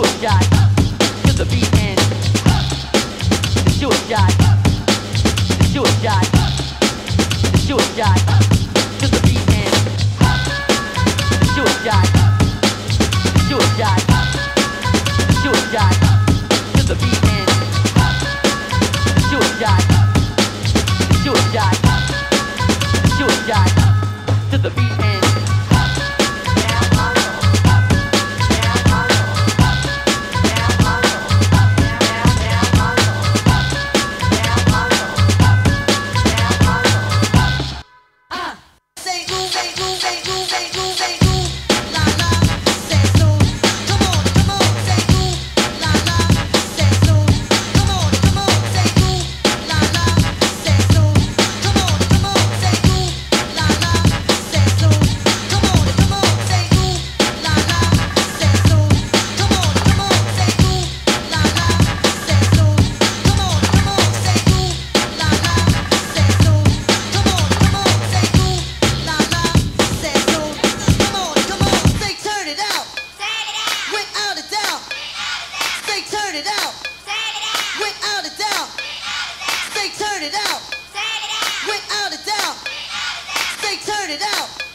your suicide. The suicide. shot. turn it out. Without a doubt. Say turn it out. Without a doubt. Say turn it out.